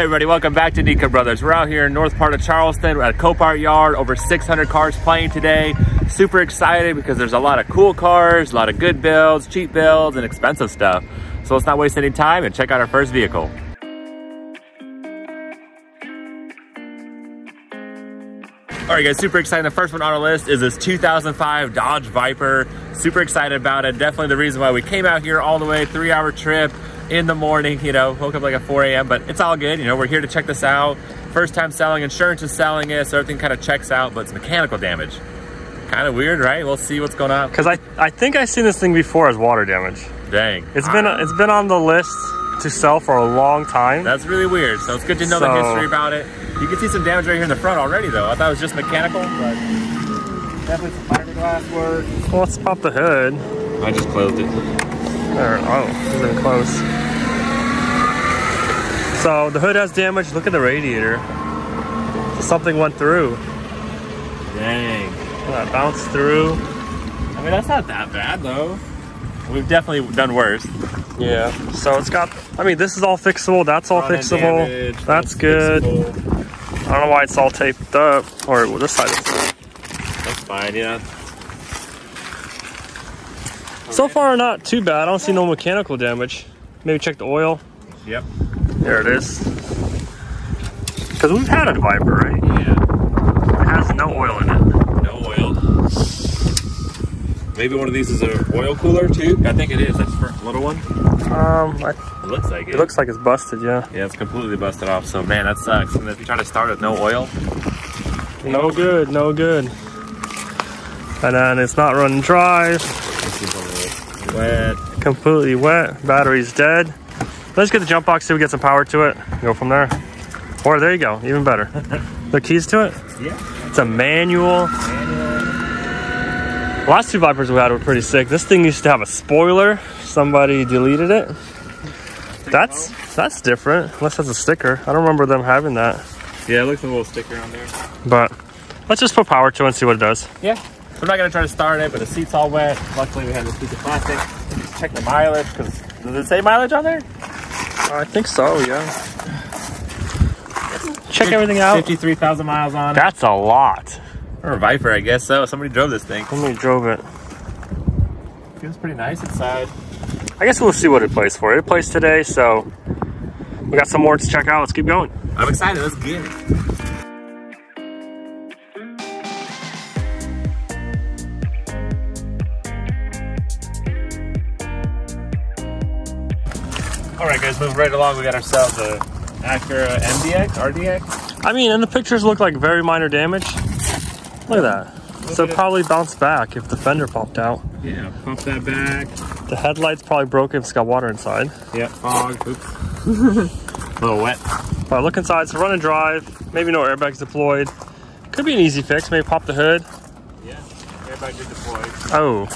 Hey everybody, welcome back to Niko Brothers. We're out here in north part of Charleston We're at Copart Yard, over 600 cars playing today. Super excited because there's a lot of cool cars, a lot of good builds, cheap builds, and expensive stuff. So let's not waste any time and check out our first vehicle. All right guys, super excited. The first one on our list is this 2005 Dodge Viper. Super excited about it. Definitely the reason why we came out here all the way, three hour trip in the morning, you know, woke up like at 4 a.m., but it's all good. You know, we're here to check this out. First time selling, insurance is selling it, so everything kind of checks out, but it's mechanical damage. Kind of weird, right? We'll see what's going on. Because I, I think I've seen this thing before as water damage. Dang. It's been ah. it's been on the list to sell for a long time. That's really weird. So it's good to know So- the history about it. You can see some damage right here in the front already, though. I thought it was just mechanical, but definitely some fiberglass work. Well, let's pop the hood. I just closed it. There, oh, it's been close. So the hood has damage. Look at the radiator. Something went through. Dang. That bounced through. I mean, that's not that bad, though. We've definitely done worse. Yeah. So it's got. I mean, this is all fixable. That's all Front fixable. damage, That's good. fixable. I don't know why it's all taped up. Or well, this side is. That's fine, yeah. So far, not too bad. I don't see no mechanical damage. Maybe check the oil. Yep. There it is. Because we've had a Viper, right? Yeah. It has no oil in it. No oil. Maybe one of these is an oil cooler too. I think it is. That's for a little one. Um, I, It looks like it. it looks like it's busted, yeah. Yeah, it's completely busted off. So man, that sucks. And if you try to start with no oil, No good, no good. And then it's not running dry, this is a little wet. completely wet, battery's dead. Let's get the jump box, see if we get some power to it, go from there. Or there you go, even better. the keys to it? Yeah. It's a manual. manual. Last two Vipers we had were pretty sick. This thing used to have a spoiler. Somebody deleted it. That's that's different. Unless that's a sticker. I don't remember them having that. Yeah, it looks like a little sticker on there. But let's just put power to it and see what it does. Yeah. I'm not gonna try to start it, but the seat's all wet. Luckily, we had this piece of plastic. Just check the mileage because does it say mileage on there? I think so, yeah. Check everything out. Fifty-three thousand miles on it. That's a lot. Or a Viper, I guess so. Somebody drove this thing. When we drove it. Feels pretty nice inside. I guess we'll see what it plays for. It plays today, so we got some more to check out. Let's keep going. I'm excited. Let's get it. Guys, moving right along. We got ourselves a Acura MDX, RDX. I mean, and the pictures look like very minor damage. Look at that. So probably bounced back if the fender popped out. Yeah, pump that back. The headlight's probably broken if it's got water inside. Yeah, fog. Oops. a little wet. But look inside, So run and drive. Maybe no airbags deployed. Could be an easy fix. Maybe pop the hood. Yeah, airbag did deploy. Oh,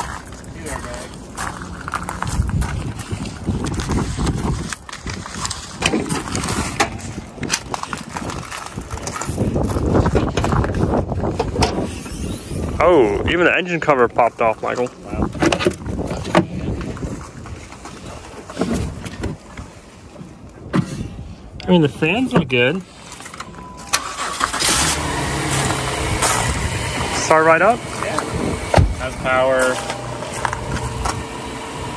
oh, even the engine cover popped off, Michael. Wow. I mean, the fans look good. Start right up. Yeah. Has power.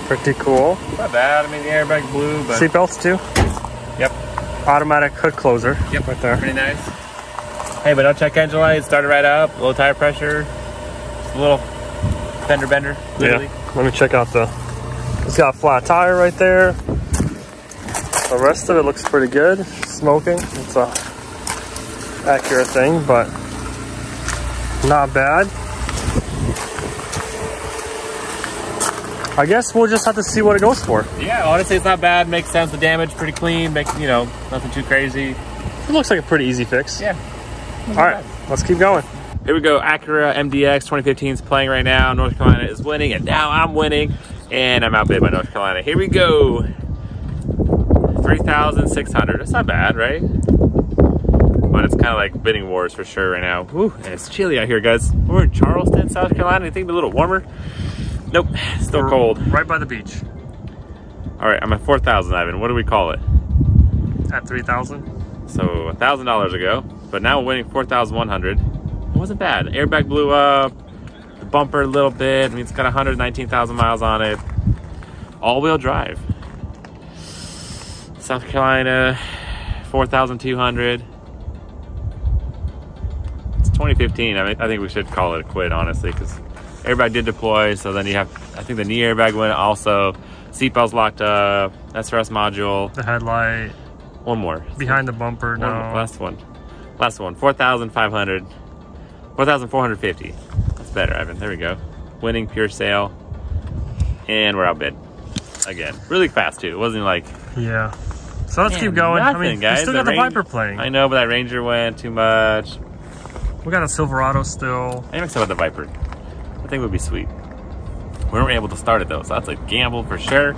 Pretty cool. Not bad. I mean, the airbag blew, but Seatbelts too. yep, Automatic hood closer. yep, Right there. Pretty nice. Hey, but don't check engine light. Started right up. Low tire pressure. A little fender bender. Literally. Yeah. Let me check out the. It's got a flat tire right there. The rest of it looks pretty good. Smoking. It's a accurate thing, but not bad. I guess we'll just have to see what it goes for. Yeah, honestly, it's not bad. Makes sense. The damage pretty clean. Make you know nothing too crazy. It looks like a pretty easy fix. Yeah. All right, let's keep going. Here we go. Acura MDX 2015 is playing right now. North Carolina is winning, and now I'm winning, and I'm outbid by North Carolina. Here we go. 3,600. That's not bad, right? But it's kind of like bidding wars for sure right now. Woo, and it's chilly out here, guys. We're in Charleston, South Carolina. You think it'd be a little warmer? Nope, still We're cold. Right by the beach. All right, I'm at 4,000, Ivan. What do we call it? At 3,000. So a thousand dollars ago, but now we're winning four thousand one hundred. It wasn't bad. Airbag blew up, the bumper a little bit. I mean, it's got 119,000 miles on it. All-wheel drive. South Carolina, 4,200. It's 2015. I mean, I think we should call it a quit, honestly, because airbag did deploy. So then you have, I think the knee airbag went also. Seatbelts locked up. SRS module. The headlight. One more. Behind the bumper, One no. Last one. Last one. 4,500. 4,450. That's better, Ivan. There we go. Winning pure sale. And we're outbid. Again. Really fast, too. It wasn't like. Yeah. So let's Man, keep going. I mean, guys. we still got the Viper playing. I know, but that Ranger went too much. We got a Silverado still. I'm excited about the Viper. I think would be sweet. We weren't able to start it though, so that's a gamble for sure.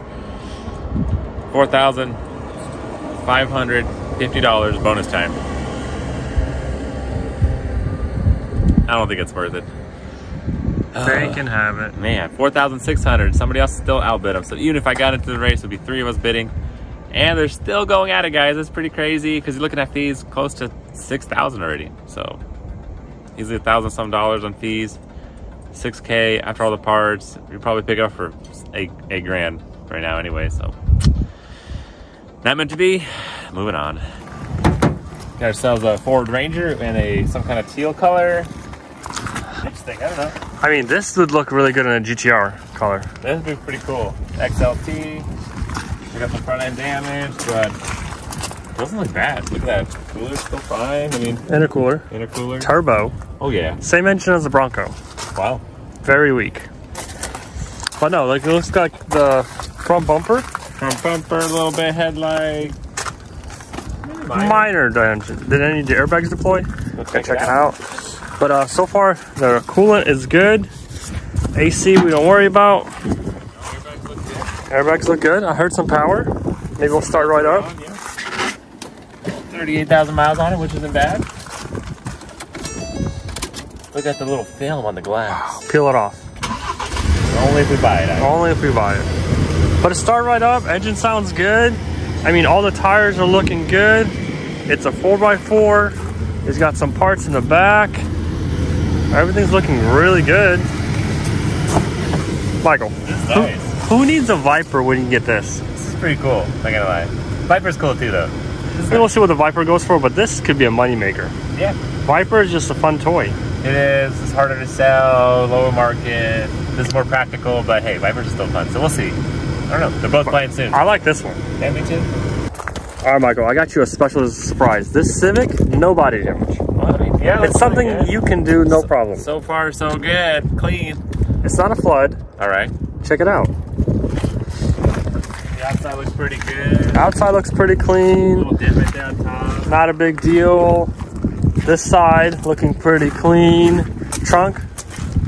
Four thousand five hundred fifty dollars bonus time. I don't think it's worth it. Uh, they can have it. Man, four thousand six hundred. Somebody else still outbid them. So even if I got into the race, it'd be three of us bidding, and they're still going at it, guys. That's pretty crazy because you're looking at fees close to six thousand already. So easily a thousand some dollars on fees. 6k after all the parts you probably pick it up for a, a grand right now anyway so not meant to be moving on got ourselves a ford ranger in a some kind of teal color interesting i don't know I mean, this would look really good in a GTR color. this would be pretty cool xlt we got the front end damage but it doesn't look bad look at that cooler's still fine i mean Intercooler. intercooler Turbo. oh yeah Same engine as the Bronco. wow Very weak. But no, like it looks like the front bumper. front bumper a little bit headlight Minor damage. Did any of the airbags deploy? Let's Go check it out. But uh, so far, the coolant is good. AC, we don't worry about. Airbags look good. I heard some power. Maybe we'll start right up. 38,000 miles on it, which isn't bad. Look at the little film on the glass. Peel it off. Only if we buy it. Only if we buy it. But it start right up. Engine sounds good. I mean, all the tires are looking good. It's a 4x4. It's got some parts in the back. Everything's looking really good. Michael, nice. who needs a Viper when you get this? This is pretty cool. Not gonna lie. Viper's cool too, though. We'll see what the Viper goes for, but this could be a moneymaker. Yeah, Viper is just a fun toy. it is. It's harder to sell, lower market. This is more practical, but hey, Viper's is still fun. So we'll see. I don't know. They're both playing soon. I like this one. Yeah, me too. All right, Michael, I got you a special surprise. This Civic, no body damage. Well, I mean, yeah, It's something you can do no problem. So far, so good. Clean. It's not a flood. All right. Check it out. The outside looks pretty good. Outside looks pretty clean. little divot down top. Not a big deal. This side looking pretty clean. Trunk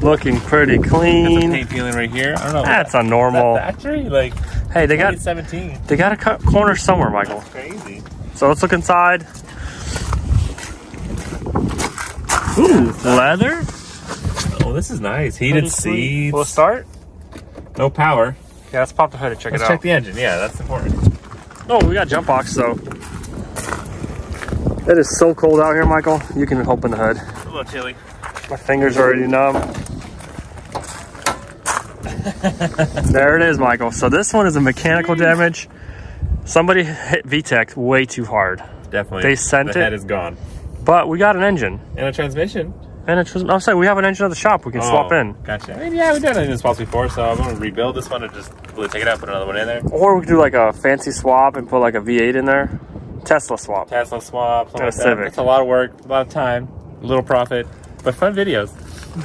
looking pretty That's a clean. paint peeling right here. I don't know. That's a Is that normal. factory? Like Hey, they got 2017. they got a cut corner somewhere, Michael. Crazy. So let's look inside. Ooh, leather. Oh, this is nice. Heated Pretty seats. We'll start. no power. Yeah, let's pop the hood and check Let's it check out. the engine. Yeah, that's important. Oh, we got jump box, so. It is so cold out here, Michael. You can open the hood. a little chilly. My fingers are already numb. there it is, Michael. So this one is a mechanical damage. Somebody hit VTEC way too hard. Definitely. They sent the it? head is gone. But we got an engine. And a transmission. And it was, I'm saying we have an engine at the shop we can swap Oh, in. Gotcha. I mean, yeah, we've done engine swaps before, so I'm gonna rebuild this one and just really take it out, put another one in there. Or we could do like a fancy swap and put like a V8 in there. Tesla swap. Tesla swap, And a like that. Civic. It's a lot of work, a lot of time, little profit, but fun videos.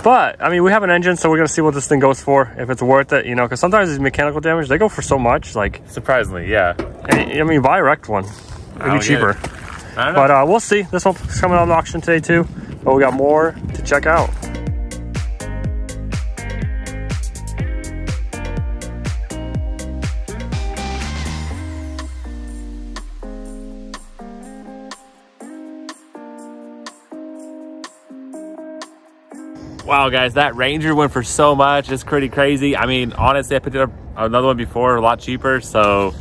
But I mean, we have an engine, so we're gonna see what this thing goes for. If it's worth it, you know, because sometimes these mechanical damage they go for so much. Like, Surprisingly, yeah. I I mean, buy a wrecked one. It'd be oh, get cheaper. it. I don't know. But uh, we'll see. This one's coming out on auction today too. But we got more to check out. Wow, guys, that Ranger went for so much. It's pretty crazy. I mean, honestly, I picked up another one before, a lot cheaper. So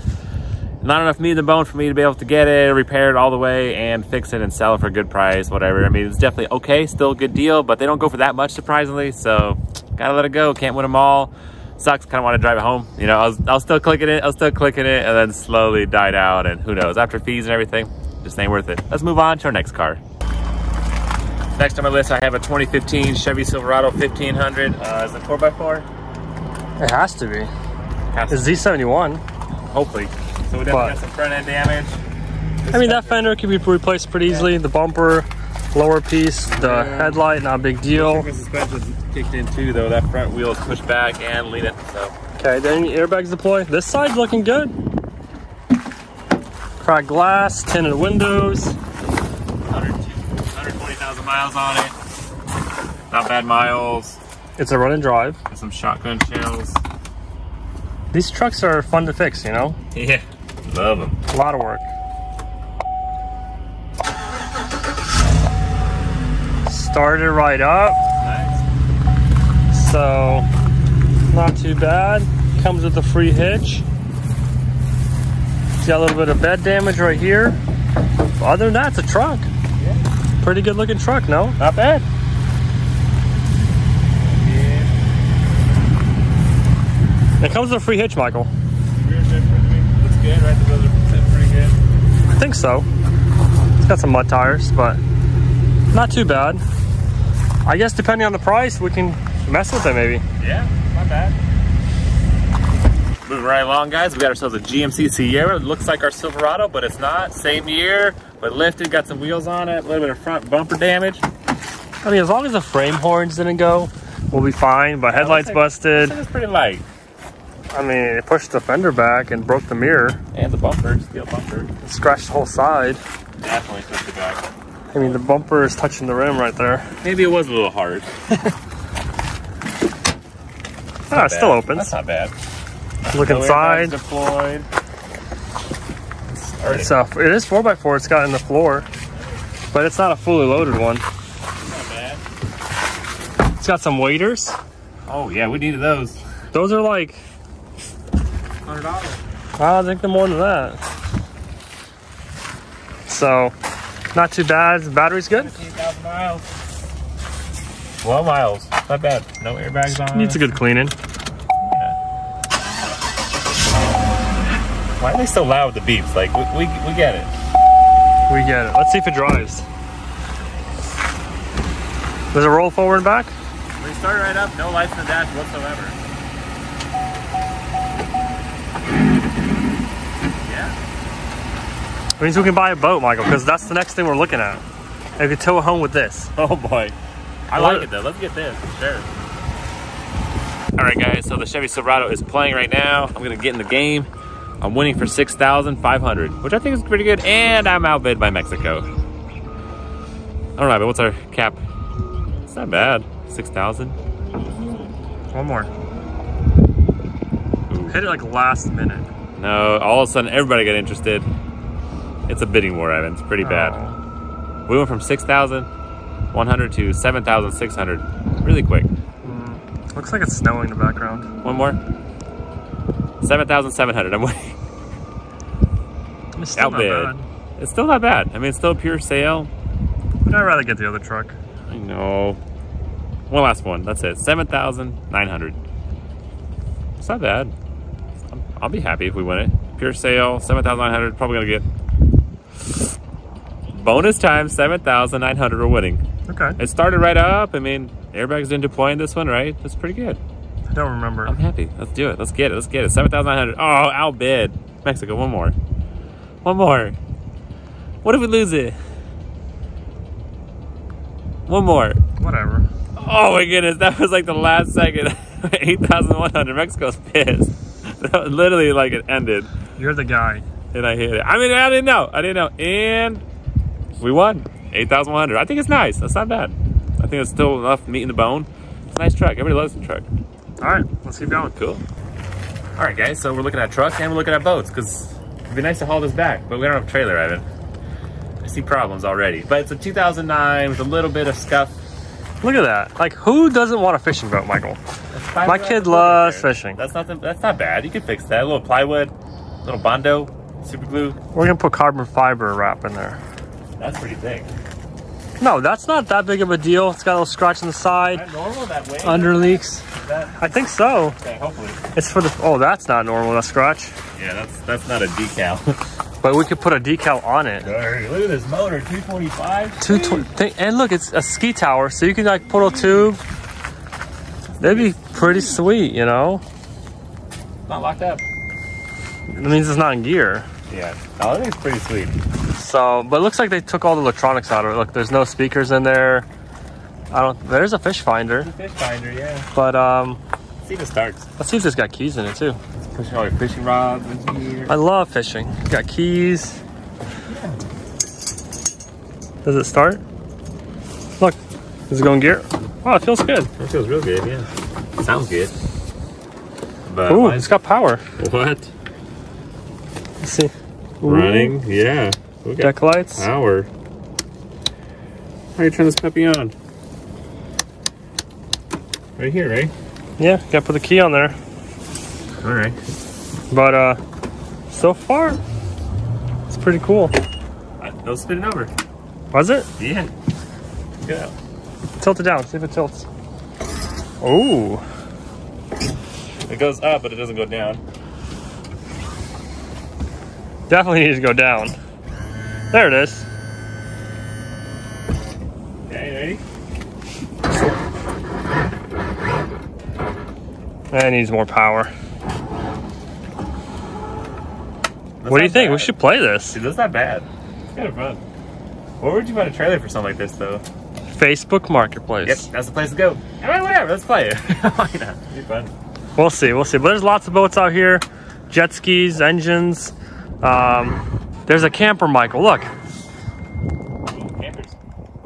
not enough meat in the bone for me to be able to get it repaired all the way and fix it and sell it for a good price, whatever. I mean, it's definitely okay, still a good deal, but they don't go for that much surprisingly. So gotta let it go. Can't win them all. Sucks. Kind of want to drive it home. You know, I was, I was still clicking it. I was still clicking it, and then slowly died out. And who knows? After fees and everything, just ain't worth it. Let's move on to our next car. Next on my list, I have a 2015 Chevy Silverado 1500. Uh, is it 4x4? It has to be. Has It's Z71. Hopefully. So we definitely But- got some front end damage. I mean, that fender can be replaced pretty easily. The bumper, lower piece, the Yeah. headlight, not a big deal. The suspension's kicked in too, though. That front wheel is pushed back and leaning. So Okay, then airbags deploy. This side's looking good. Cracked glass, tinted windows. 120,000 miles on it. Not bad miles. It's a run and drive. And some shotgun shells. These trucks are fun to fix, you know? Yeah, love them. A lot of work. Started right up, Nice. so not too bad. Comes with a free hitch. It's got a little bit of bed damage right here. Other than that, it's a truck. Pretty good looking truck, no? Not bad. It comes with a free hitch, Michael. Good, right? The wheels are sitting pretty good. I think so. It's got some mud tires, but not too bad. I guess depending on the price, we can mess with it maybe. Yeah, not bad. Moving right along, guys. We got ourselves a GMC Sierra. It looks like our Silverado, but it's not. Same year, but lifted, got some wheels on it, a little bit of front bumper damage. I mean, as long as the frame horns didn't go, we'll be fine. But headlights busted. It's pretty light. I mean, it pushed the fender back and broke the mirror, And the bumper, steel bumper. scratched the whole side. Definitely pushed it back. I mean, the bumper is touching the rim right there. Maybe it was a little hard. Ah, it still opens. That's not bad. Look No inside. Deployed. It's uh, it is 4x4. It's got in the floor, but it's not a fully loaded one. not bad. It's got some waders. Oh yeah, we needed those. Those are like, Hundred dollars. I think they're more than that. So, not too bad. The battery's good. Fifteen thousand miles. Well, miles. Not bad. No airbags on. Needs a good cleaning. Why are they so loud with the beeps? Like we, we, we get it. We get it. Let's see if it drives. Does it roll forward and back? We start right up. No lights in the dash whatsoever. Means we can buy a boat, Michael, because that's the next thing we're looking at. And we can tow it home with this. Oh boy. I What- like it though. Let's get this for sure. All right, guys. So the Chevy Silverado is playing right now. I'm gonna get in the game. I'm winning for six thousand five hundred, which I think is pretty good, and I'm outbid by Mexico. I don't know, but what's our cap? It's not bad. Six thousand. One more. Hit it like last minute. No, all of a sudden everybody got interested. It's a bidding war, Ivan. It's pretty bad. Oh. We went from 6,100 to 7,600 really quick. Hmm. Looks like it's snowing in the background. One more. 7,700. I'm waiting. It's still not bad. It's still not bad. I mean, it's still a pure sale. But I'd rather get the other truck. I know. One last one. That's it. 7,900. It's not bad. I'll be happy if we win it. Pure sale, 7,900. Probably going to get bonus time, 7,900. We're winning. Okay. It started right up. I mean, airbags didn't deploy in this one, right? That's pretty good. I don't remember. I'm happy. Let's do it. Let's get it. Let's get it. 7,900. Oh, outbid. Mexico, one more. One more. What if we lose it? One more. Whatever. Oh my goodness, that was like the last second. 8,100. Mexico's pissed. That was literally like it ended You're the guy. and I hit it. I mean, I didn't know. I didn't know. And we won. 8,100. I think it's nice. That's not bad. I think it's still enough meat in the bone. It's a nice truck. Everybody loves the truck. All right, let's keep going. Cool. All right, guys. So we're looking at trucks and we're looking at boats because it'd be nice to haul this back, but we don't have a trailer, Ivan. I see problems already. But it's a 2009 with a little bit of scuff. Look at that. Like, who doesn't want a fishing boat, Michael? My kid loves fishing. That's nothing. That's not bad. You can fix that. A little plywood, a little bondo, Super glue. We're gonna put carbon fiber wrap in there. That's pretty thick. No, that's not that big of a deal. It's got a little scratch on the Is side, that normal that way? under leaks. That, I think so. okay, hopefully. It's for the, oh, that's not normal, that scratch. Yeah, that's that's not a decal. But we could put a decal on it. Look at this motor, 225. Two and look, it's a ski tower, so you can like put a tube. That'd be pretty sweet, you know? Not locked up. That means it's not in gear. Yeah. Oh, I think it's pretty sweet. So, but it looks like they took all the electronics out of it. Look, there's no speakers in there. I don't, there's a fish finder, Fish finder, yeah. but um, See if it starts. let's see if it's got keys in it too. Pushing all your fishing rods in here. I love fishing. Got keys. Yeah. Does it start? Look, is it going gear? Oh, it feels good. It feels real good, yeah. Sounds good. But Ooh, it's got power. what? Let's see. Ooh, Running, yeah. We Deck lights. power. How do you turn this puppy on? Right here, right? Yeah, gotta put the key on there. All right. But uh, so far, it's pretty cool. No spinning over. Was it? Yeah. Go. Tilt it down. See if it tilts. Oh, It goes up, but it doesn't go down. Definitely needs to go down. There it is. Okay, ready? That needs more power. That's what do you not think? We should play this. Dude, that's not bad. It's kind of fun. Where would you find a trailer for something like this, though? Facebook Marketplace. Yep, that's the place to go. I mean, whatever, let's play it. Why not? It'd be fun. We'll see. We'll see. But there's lots of boats out here. Jet skis, engines. Um, there's a camper, Michael. Look.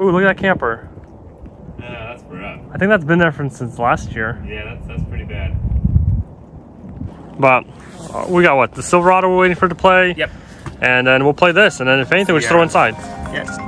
Ooh. Ooh, look at that camper. Yeah, that's rough. I think that's been there from since last year. Yeah, that's, that's pretty bad. But uh, we got what? The Silverado we're waiting for to play. Yep. And then we'll play this. And then if anything, we just throw inside. Yes.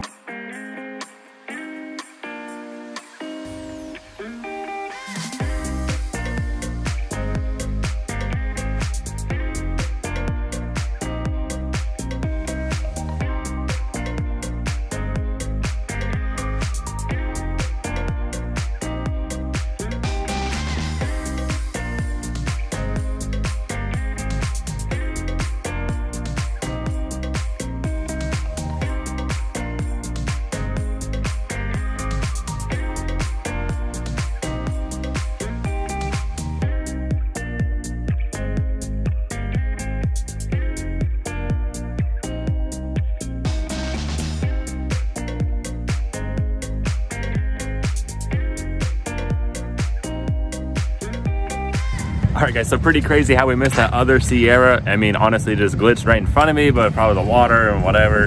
Right, guys, so pretty crazy how we missed that other Sierra. I mean, honestly, it just glitched right in front of me, but probably the water and whatever.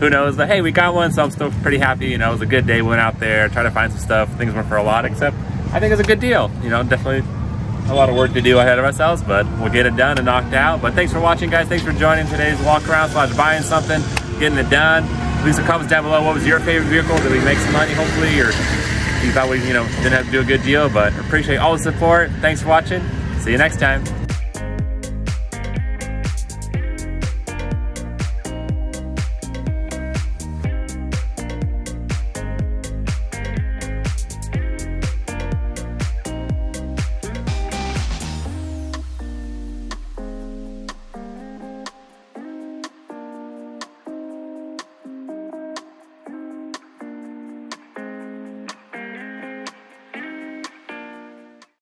Who knows? But hey, we got one, so I'm still pretty happy. You know, it was a good day. Went out there, tried to find some stuff. Things went for a lot, except I think it's a good deal. You know, definitely a lot of work to do ahead of ourselves, but we'll get it done and knocked out. But thanks for watching, guys. Thanks for joining today's walk around slash buying something, getting it done. Leave some comments down below. What was your favorite vehicle? Did we make some money, hopefully, or you thought we, you know, didn't have to do a good deal? But appreciate all the support. Thanks for watching. See you next time.